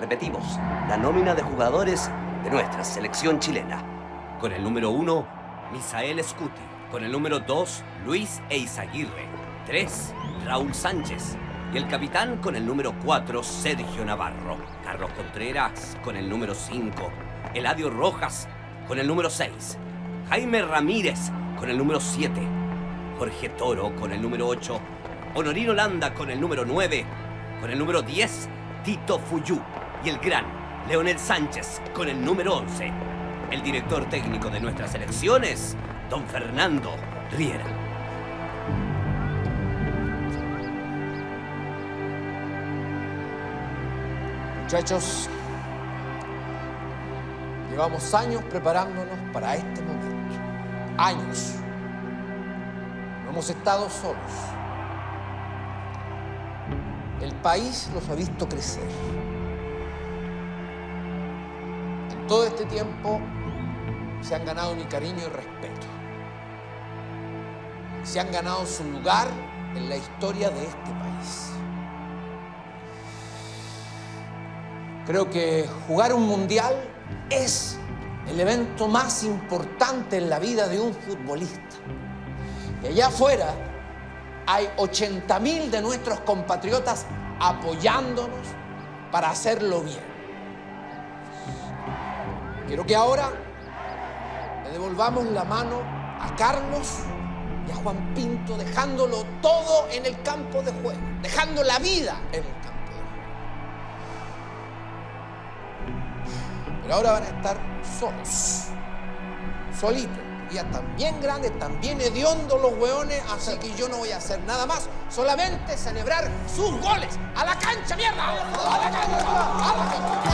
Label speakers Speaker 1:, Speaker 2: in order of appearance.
Speaker 1: Repetimos, la nómina de jugadores de nuestra selección chilena. Con el número 1, Misael Scuti. Con el número 2, Luis Eizaguirre. 3, Raúl Sánchez. Y el capitán con el número 4, Sergio Navarro. Carlos Contreras con el número 5. Eladio Rojas con el número 6. Jaime Ramírez con el número 7. Jorge Toro con el número 8. Honorino Landa con el número 9. Con el número 10, Tito Fuyú. Y el gran Leonel Sánchez con el número 11. El director técnico de nuestras elecciones, don Fernando Riera.
Speaker 2: Muchachos, llevamos años preparándonos para este momento. Años. No hemos estado solos. El país los ha visto crecer. Todo este tiempo se han ganado mi cariño y respeto. Se han ganado su lugar en la historia de este país. Creo que jugar un mundial es el evento más importante en la vida de un futbolista. Y allá afuera hay 80.000 de nuestros compatriotas apoyándonos para hacerlo bien. Quiero que ahora le devolvamos la mano a Carlos y a Juan Pinto, dejándolo todo en el campo de juego, dejando la vida en el campo. Pero ahora van a estar solos, solitos. Ya están bien grandes, bien hediondos los hueones, así que yo no voy a hacer nada más, solamente celebrar sus goles. ¡A la cancha, mierda! ¡A la cancha! ¡A